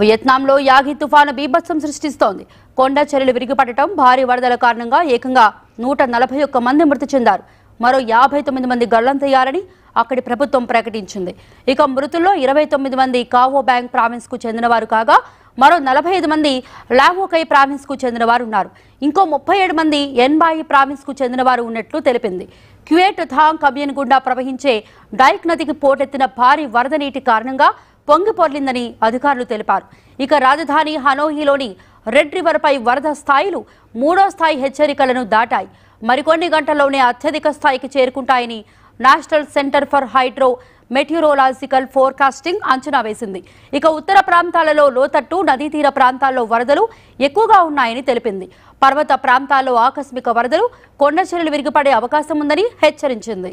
వియత్నాంలో Yagi తుఫాను బీభత్సం సృష్టిస్తోంది. కొండ చర్యలు విరిగిపడటం భారీ వరదల కారణంగా ఏకంగా నూట నలభై ఒక్క మంది మృతి చెందారు. మరో యాభై తొమ్మిది మంది గల్లంతయ్యారని అక్కడి ప్రభుత్వం ప్రకటించింది. ఇక మృతుల్లో ఇరవై తొమ్మిది మంది కావో బ్యాంక్ ప్రావిన్స్కు చెందినవారు కాగా మరో నలభై ఐదు మంది లావోకై ప్రావిన్స్కు చెందినవారు ఉన్నారు. ఇంకో ముప్పై ఏడు మంది ఎన్బాయి ప్రావిన్స్కు చెందినవారు ఉన్నట్లు తెలిపింది. క్యుయేట్ థాంగ్ కమియన్ గుండా ప్రవహించే డైక్ నదికి పోటెత్తిన భారీ వరద నీటి కారణంగా పొంగిపొర్లిందని అధికారులు తెలిపారు. ఇక రాజధాని హనోహిలోని రెడ్ రివర్పై వరద స్థాయిలు మూడో స్థాయి హెచ్చరికలను దాటాయి. మరికొన్ని గంటల్లోనే అత్యధిక స్థాయికి చేరుకుంటాయని national centre for hydrometeorological forecasting అంచనా వేసింది. ఇక ఉత్తర ప్రాంతాలలో లోతట్టు నదీ తీర ప్రాంతాల్లో వరదలు ఎక్కువగా ఉన్నాయని తెలిపింది. పర్వత ప్రాంతాల్లో ఆకస్మిక వరదలు కొండ చర్యలు విరిగిపడే అవకాశం ఉందని హెచ్చరించింది.